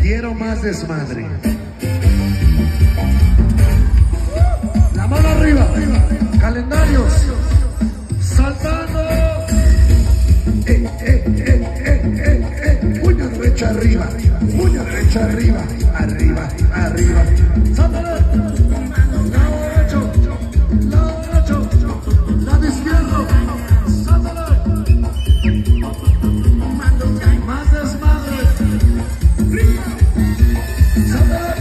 Quiero más desmadre. La mano arriba. Calendarios. Saltando. Eh, eh, eh, eh, eh, eh. Puño derecho arriba. Puño derecho arriba. Arriba, arriba. Saltando. Lado izquierdo. Saltando. Saltando.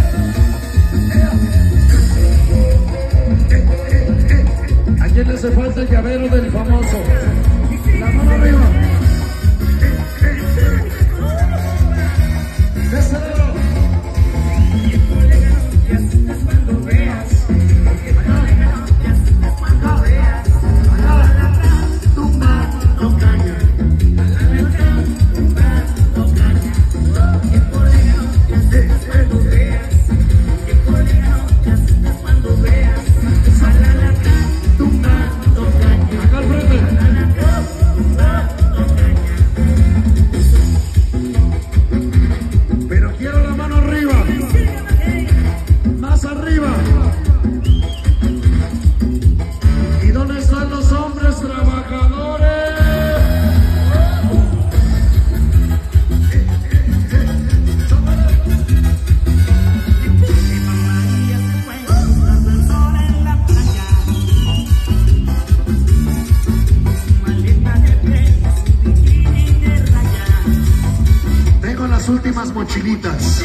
Las últimas mochilitas.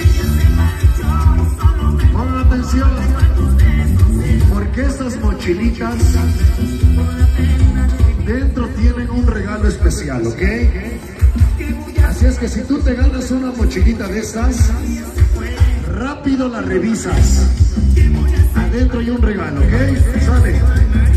Pongan atención. Porque estas mochilitas dentro tienen un regalo especial, ¿ok? Así es que si tú te ganas una mochilita de estas, rápido la revisas. Adentro hay un regalo, ¿ok?